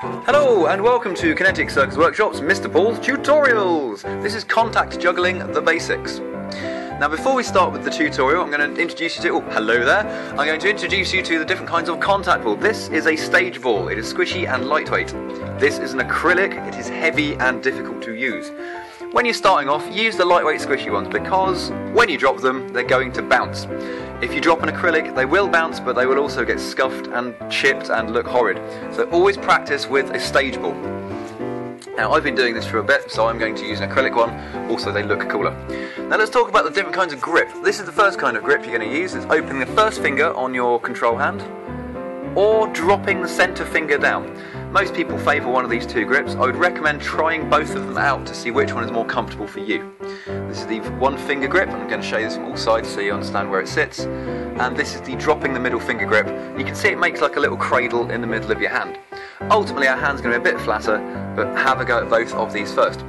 Hello and welcome to Kinetic Circus Workshop's Mr. Paul's Tutorials. This is contact juggling the basics. Now before we start with the tutorial I'm going to introduce you to, oh hello there, I'm going to introduce you to the different kinds of contact ball. This is a stage ball, it is squishy and lightweight. This is an acrylic, it is heavy and difficult to use. When you're starting off, use the lightweight squishy ones because when you drop them, they're going to bounce. If you drop an acrylic, they will bounce, but they will also get scuffed and chipped and look horrid. So always practice with a stage ball. Now I've been doing this for a bit, so I'm going to use an acrylic one, also they look cooler. Now let's talk about the different kinds of grip. This is the first kind of grip you're going to use, it's opening the first finger on your control hand, or dropping the centre finger down. Most people favour one of these two grips. I would recommend trying both of them out to see which one is more comfortable for you. This is the one finger grip, I'm going to show you this from all sides so you understand where it sits. And this is the dropping the middle finger grip. You can see it makes like a little cradle in the middle of your hand. Ultimately our hand's going to be a bit flatter, but have a go at both of these first.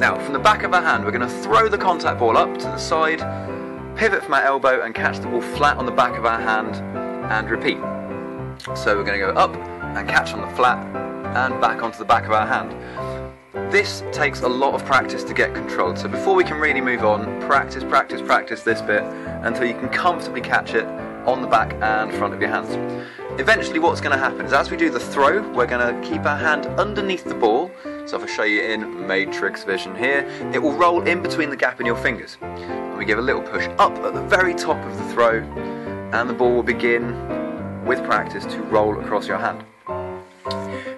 Now from the back of our hand we're going to throw the contact ball up to the side, pivot from our elbow and catch the ball flat on the back of our hand and repeat. So we're going to go up and catch on the flat and back onto the back of our hand. This takes a lot of practice to get controlled, so before we can really move on, practice, practice, practice this bit until you can comfortably catch it on the back and front of your hands. Eventually what's going to happen is as we do the throw, we're going to keep our hand underneath the ball, so if I show you in Matrix Vision here, it will roll in between the gap in your fingers. And we give a little push up at the very top of the throw, and the ball will begin, with practice, to roll across your hand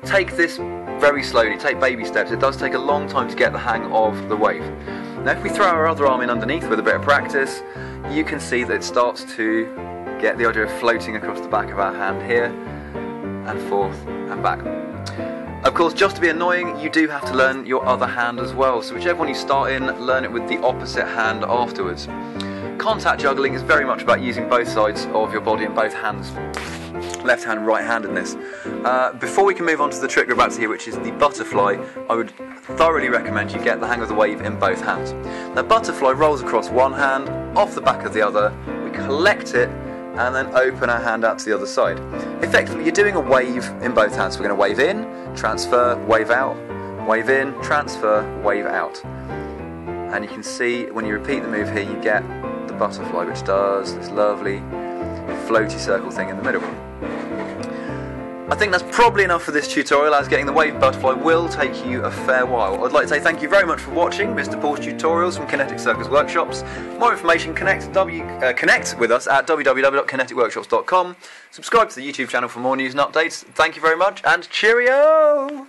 take this very slowly, take baby steps. It does take a long time to get the hang of the wave. Now if we throw our other arm in underneath with a bit of practice, you can see that it starts to get the idea of floating across the back of our hand here, and forth and back. Of course, just to be annoying, you do have to learn your other hand as well. So whichever one you start in, learn it with the opposite hand afterwards. Contact juggling is very much about using both sides of your body and both hands left hand, right handedness. Uh, before we can move on to the trick we're about to hear, which is the butterfly, I would thoroughly recommend you get the hang of the wave in both hands. The butterfly rolls across one hand, off the back of the other, we collect it, and then open our hand out to the other side. Effectively, you're doing a wave in both hands. We're going to wave in, transfer, wave out, wave in, transfer, wave out. And you can see when you repeat the move here, you get the butterfly, which does this lovely floaty circle thing in the middle. I think that's probably enough for this tutorial as getting the wave butterfly will take you a fair while. I'd like to say thank you very much for watching Mr. Paul's tutorials from Kinetic Circus Workshops. More information connect, w, uh, connect with us at www.kineticworkshops.com. Subscribe to the YouTube channel for more news and updates. Thank you very much and cheerio!